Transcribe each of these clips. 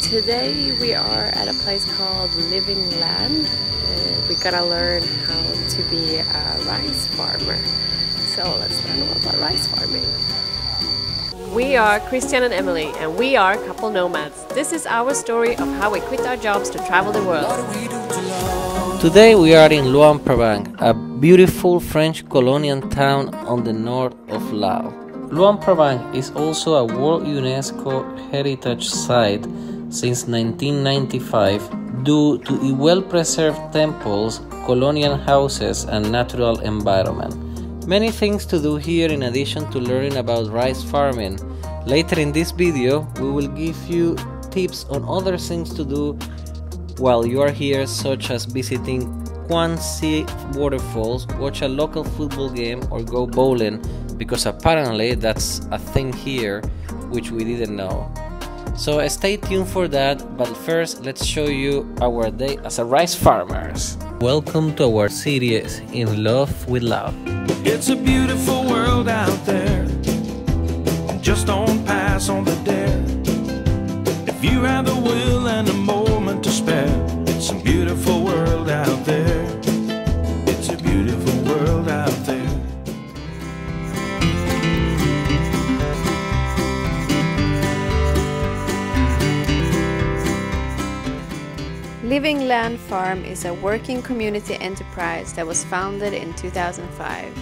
Today we are at a place called Living Land. Uh, we gotta learn how to be a rice farmer. So let's learn all about rice farming. We are Christian and Emily, and we are couple nomads. This is our story of how we quit our jobs to travel the world. Today we are in Luang Prabang, a beautiful French colonial town on the north of Laos. Luang Prabang is also a World UNESCO Heritage Site since 1995 due to well-preserved temples, colonial houses and natural environment. Many things to do here in addition to learning about rice farming. Later in this video, we will give you tips on other things to do while you are here such as visiting Kuang Xi waterfalls, watch a local football game or go bowling because apparently that's a thing here which we didn't know. So stay tuned for that, but first let's show you our day as a rice farmers. Welcome to our series In Love with Love. It's a beautiful world out there. Just don't pass on the dare. If you have the will and a moment to spare, it's a beautiful world out there. Living Land Farm is a working community enterprise that was founded in 2005.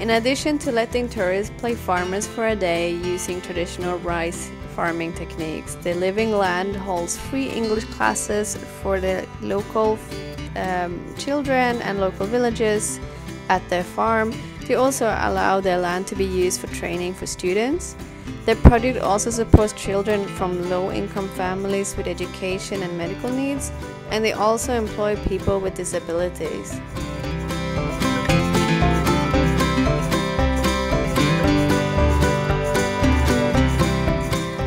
In addition to letting tourists play farmers for a day using traditional rice farming techniques, the Living Land holds free English classes for the local um, children and local villages at their farm. They also allow their land to be used for training for students. The project also supports children from low income families with education and medical needs, and they also employ people with disabilities.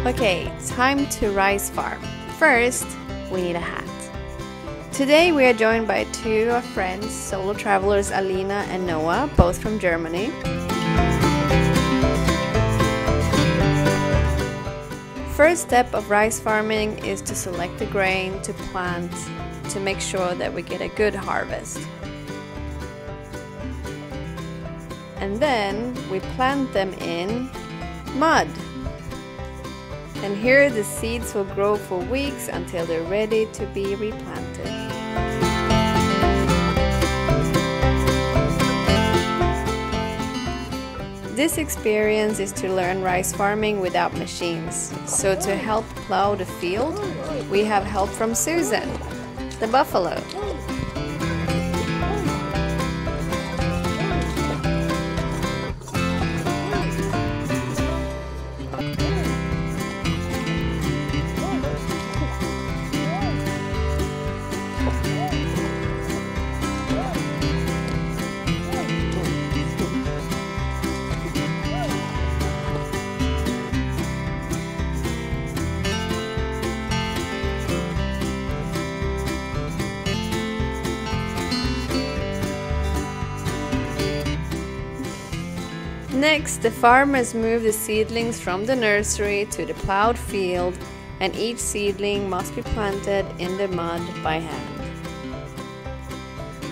Okay, time to rice farm. First, we need a hat. Today we are joined by two friends, solo travelers Alina and Noah, both from Germany. First step of rice farming is to select the grain to plant to make sure that we get a good harvest. And then we plant them in mud. And here the seeds will grow for weeks until they're ready to be replanted. This experience is to learn rice farming without machines. So to help plow the field, we have help from Susan, the buffalo. Next, the farmers move the seedlings from the nursery to the plowed field, and each seedling must be planted in the mud by hand.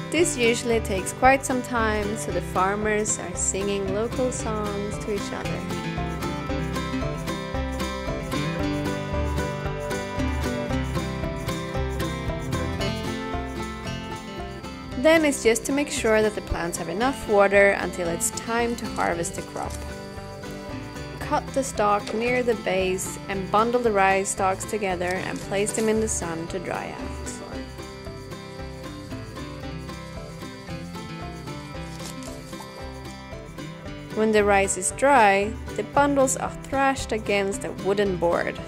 This usually takes quite some time, so the farmers are singing local songs to each other. Then it's just to make sure that the plants have enough water until it's time to harvest the crop. Cut the stalk near the base and bundle the rice stalks together and place them in the sun to dry out. When the rice is dry, the bundles are thrashed against a wooden board.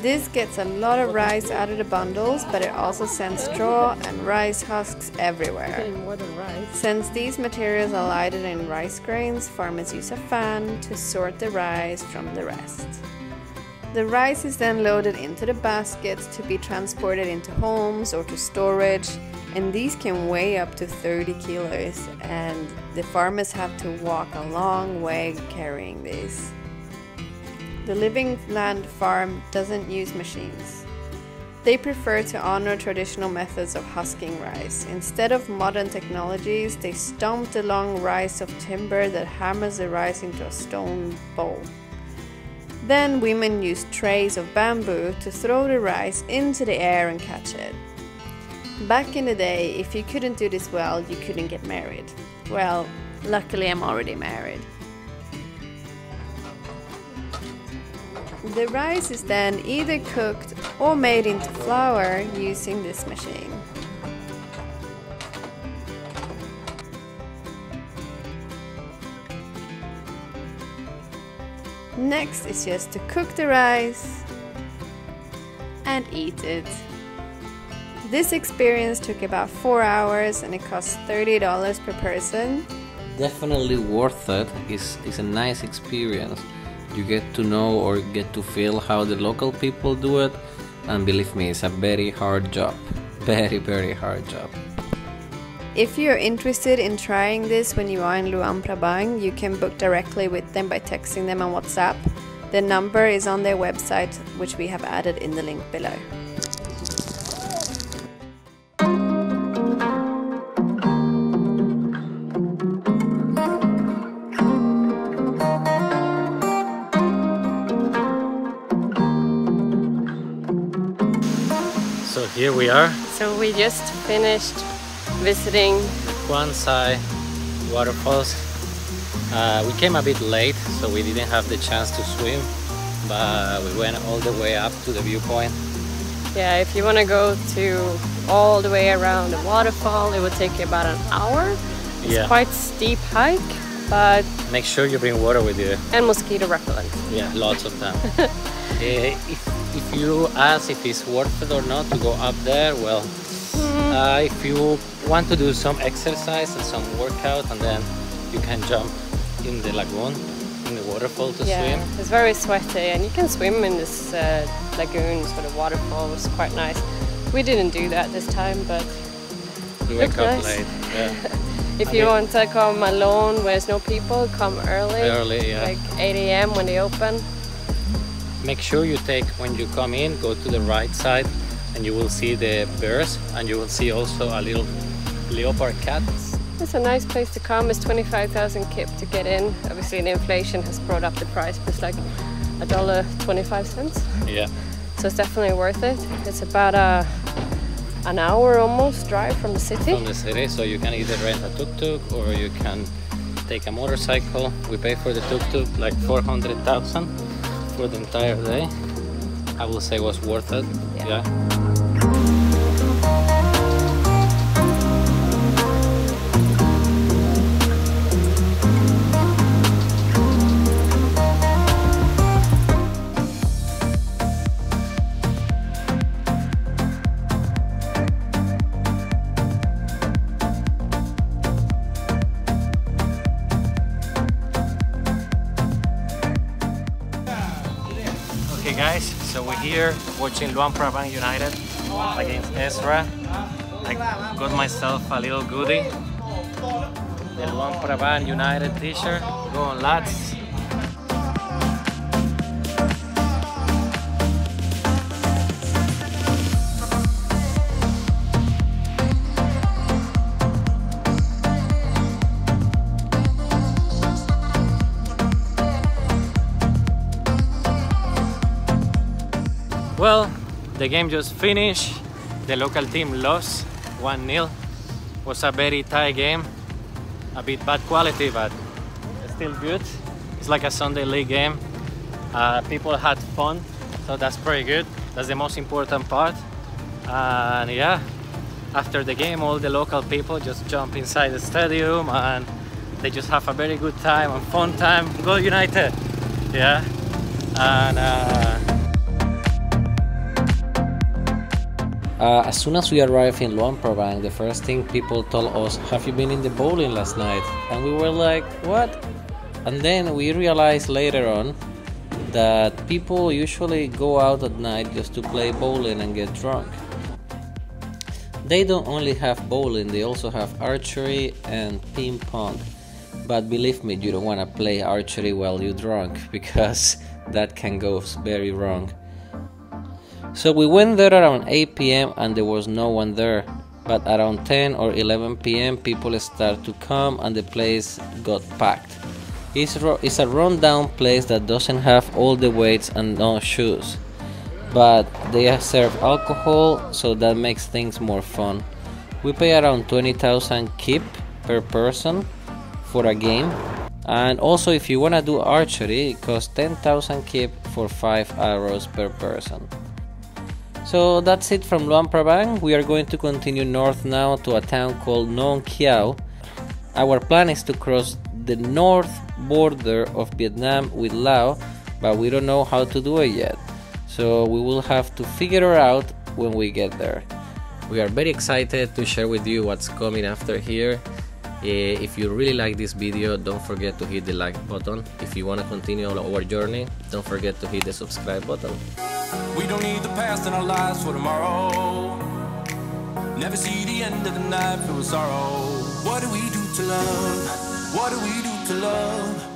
This gets a lot of rice out of the bundles, but it also sends straw and rice husks everywhere. Since these materials are lighted in rice grains, farmers use a fan to sort the rice from the rest. The rice is then loaded into the baskets to be transported into homes or to storage, and these can weigh up to 30 kilos and the farmers have to walk a long way carrying these. The Living Land Farm doesn't use machines. They prefer to honor traditional methods of husking rice. Instead of modern technologies, they stomp the long rice of timber that hammers the rice into a stone bowl. Then women use trays of bamboo to throw the rice into the air and catch it. Back in the day, if you couldn't do this well, you couldn't get married. Well, luckily I'm already married. The rice is then either cooked or made into flour using this machine. Next is just to cook the rice and eat it. This experience took about 4 hours and it cost $30 per person. Definitely worth it. It's, it's a nice experience. You get to know or get to feel how the local people do it, and believe me, it's a very hard job. Very, very hard job. If you're interested in trying this when you are in Luang Prabang, you can book directly with them by texting them on WhatsApp. The number is on their website, which we have added in the link below. Here we are, So we just finished visiting. Kuang Xi waterfalls. Uh, we came a bit late, so we didn't have the chance to swim, but we went all the way up to the viewpoint. Yeah, if you want to go to all the way around the waterfall, it would take you about an hour. It's Yeah. quite steep hike, but Make sure you bring water with you. and mosquito repellent. Yeah, lots of them. Eh, if, if you ask if it's worth it or not to go up there, well, uh, if you want to do some exercise and some workout, and then you can jump in the lagoon, in the waterfall to yeah, swim. it's very sweaty, and you can swim in this uh, lagoon, sort of waterfall. It's quite nice. We didn't do that this time, but We wake up nice. late. Yeah. if I you want to come alone where there's no people, come early, Early, yeah. like 8 a.m. when they open. Make sure you take when you come in, go to the right side, and you will see the bears, and you will see also a little leopard cat. It's a nice place to come. It's 25,000 kip to get in. Obviously, the inflation has brought up the price, but it's like a dollar 25 cents. Yeah. So it's definitely worth it. It's about a, an hour almost drive from the city. from the city, so you can either rent a tuk-tuk or you can take a motorcycle. We pay for the tuk-tuk like 400,000 for the entire day. I will say was worth it. Yeah. yeah. Guys, so we're here watching Luang Prabang United against Ezra. I got myself a little goodie. The Luang Prabang United t-shirt. Go on lads. The game just finished. The local team lost 1-0. Was a very tight game. A bit bad quality, but still good. It's like a Sunday league game. Uh, people had fun, so that's pretty good. That's the most important part. And yeah, after the game, all the local people just jump inside the stadium and they just have a very good time and fun time. Go United! Yeah, and. Uh, Uh, as soon as we arrived in Luang Prabang, the first thing people told us, "Have you been in the bowling last night?" And we were like, "What?" And then we realized later on that people usually go out at night just to play bowling and get drunk. They don't only have bowling, they also have archery and ping pong. But believe me, you don't want to play archery while you're drunk because that can go very wrong. So we went there around 8 pm and there was no one there. But around 10 or 11 pm, people start to come and the place got packed. It's, it's a rundown place that doesn't have all the weights and no shoes. But they serve alcohol, so that makes things more fun. We pay around 20,000 kip per person for a game. And also, if you want to do archery, it costs 10,000 kip for 5 arrows per person. So that's it from Luang Prabang. We are going to continue north now to a town called Nong Khiao. Our plan is to cross the north border of Vietnam with Laos, but we don't know how to do it yet. So we will have to figure it out when we get there. We are very excited to share with you what's coming after here. Eh, if you really like this video, don't forget to hit the like button. If you want to continue our journey, don't forget to hit the subscribe button. We don't need the past in our lives for tomorrow. Never see the end of the night filled with sorrow. What do we do to love? What do we do to love?